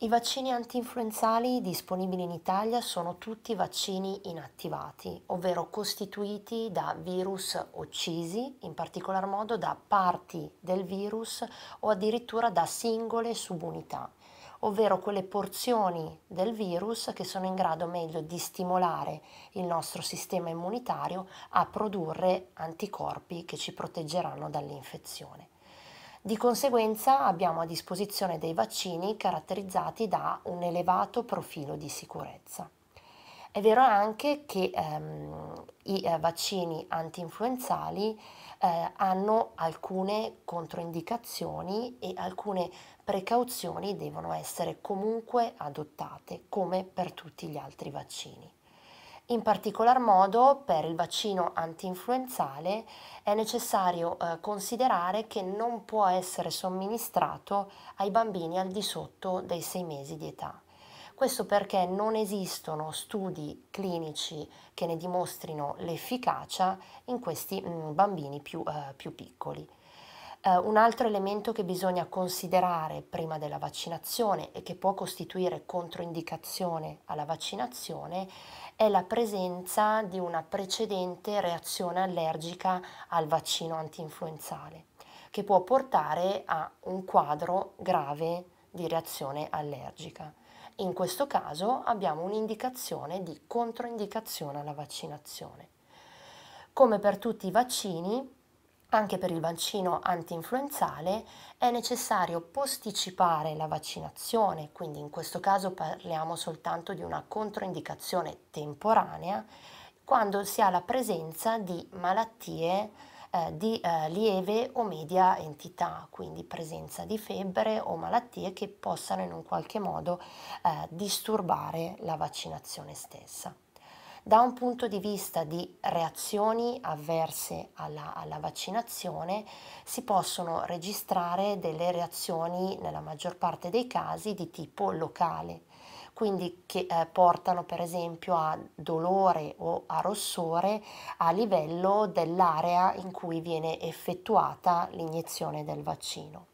I vaccini antinfluenzali disponibili in Italia sono tutti vaccini inattivati, ovvero costituiti da virus uccisi, in particolar modo da parti del virus o addirittura da singole subunità, ovvero quelle porzioni del virus che sono in grado meglio di stimolare il nostro sistema immunitario a produrre anticorpi che ci proteggeranno dall'infezione. Di conseguenza abbiamo a disposizione dei vaccini caratterizzati da un elevato profilo di sicurezza. È vero anche che ehm, i eh, vaccini antinfluenzali eh, hanno alcune controindicazioni e alcune precauzioni devono essere comunque adottate come per tutti gli altri vaccini. In particolar modo per il vaccino antinfluenzale è necessario eh, considerare che non può essere somministrato ai bambini al di sotto dei sei mesi di età. Questo perché non esistono studi clinici che ne dimostrino l'efficacia in questi mh, mm, bambini più, eh, più piccoli. Uh, un altro elemento che bisogna considerare prima della vaccinazione e che può costituire controindicazione alla vaccinazione è la presenza di una precedente reazione allergica al vaccino antinfluenzale, che può portare a un quadro grave di reazione allergica. In questo caso abbiamo un'indicazione di controindicazione alla vaccinazione. Come per tutti i vaccini, anche per il vaccino antinfluenzale è necessario posticipare la vaccinazione, quindi in questo caso parliamo soltanto di una controindicazione temporanea, quando si ha la presenza di malattie eh, di eh, lieve o media entità, quindi presenza di febbre o malattie che possano in un qualche modo eh, disturbare la vaccinazione stessa. Da un punto di vista di reazioni avverse alla, alla, vaccinazione si possono registrare delle reazioni nella maggior parte dei casi di tipo locale, quindi che eh, portano per esempio a dolore o a rossore a livello dell'area in cui viene effettuata l'iniezione del vaccino.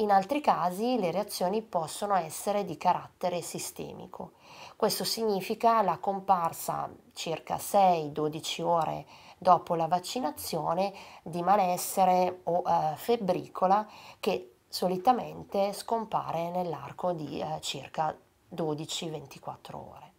In altri casi le reazioni possono essere di carattere sistemico. Questo significa la comparsa circa 6-12 ore dopo la vaccinazione di malessere o eh, febbricola che solitamente scompare nell'arco di eh, circa 12-24 ore.